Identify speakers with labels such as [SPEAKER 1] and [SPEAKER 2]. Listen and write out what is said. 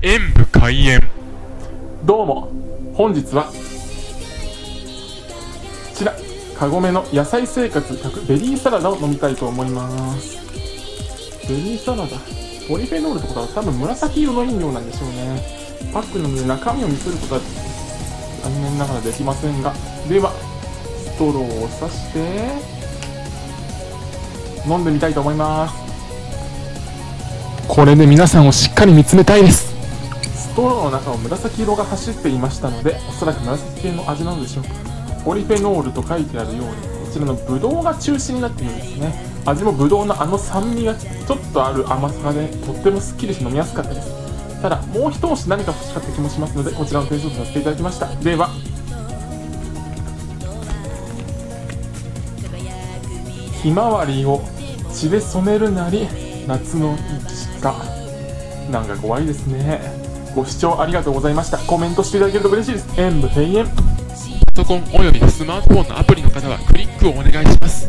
[SPEAKER 1] 演武開演。
[SPEAKER 2] どうも。本日はこちらカゴメの野菜生活100ベリーサラダを飲みたいと思います。ベリーサラダ。ポリフェノールってことは多分紫色の飲料なんでしょうね。パックなので中身を見せることは残念ながらできませんが。ではストローを刺して飲んでみたいと思います。これで皆さんをしっかり見つめたいですストローの中を紫色が走っていましたのでおそらく紫系の味なのでしょう。かポリフェノールと書いてあるようにこちらのブドウが中心になっているんですね。味もブドウのあの酸味がちょっとある甘さでとってもすっきりして飲みやすかったです。ただもう一押し何か欲しかった気もしますのでこちらの点数とさせていただきました。では。ひまわりを血で染めるなり夏の日か。なんか怖いですね。ご視聴ありがとうございました。コメントしていただけると嬉しいです。演武閉園。
[SPEAKER 1] パソコンおよびスマートフォンのアプリの方はクリックをお願いします。